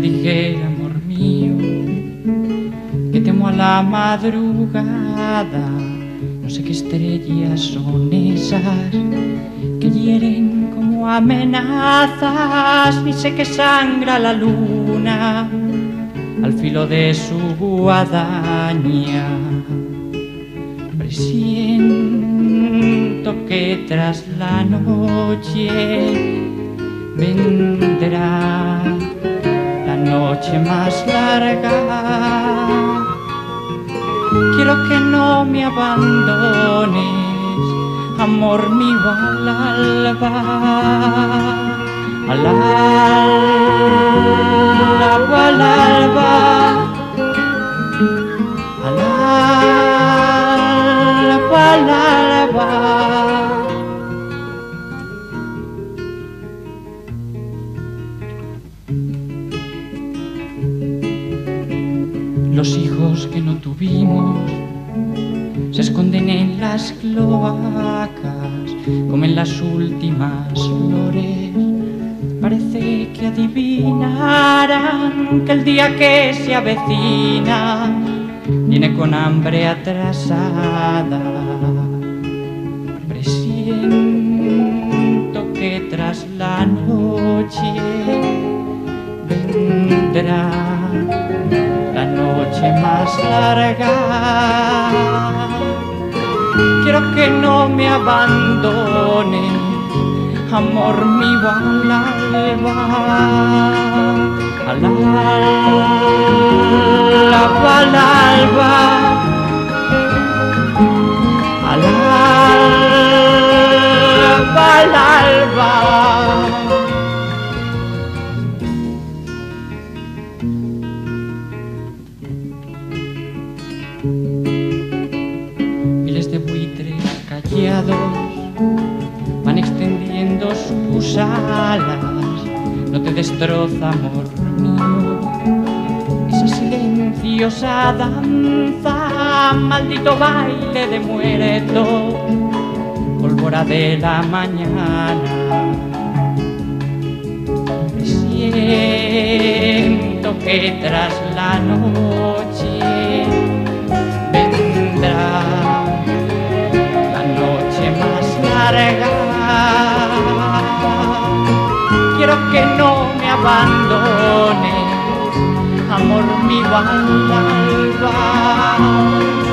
dije, amor mío, que temo a la madrugada. No sé qué estrellas son esas que hieren como amenazas, ni sé que sangra la luna al filo de su guadaña. Presiento que tras la noche vendrá noche más larga. Quiero que no me abandones, amor mío al alba, al alba, al alba, Los hijos que no tuvimos se esconden en las cloacas, comen las últimas flores. Parece que adivinarán que el día que se avecina viene con hambre atrasada. Presiento que tras la noche vendrá más larga. Quiero que no me abandones, amor mío al alba, al alba, al alba, al. Sus alas. No te destroza, amor mío, esa silenciosa danza, maldito baile de muertos, pólvora de la mañana. Siento que tras la noche que no me abandones, amor mío al alba, al alba.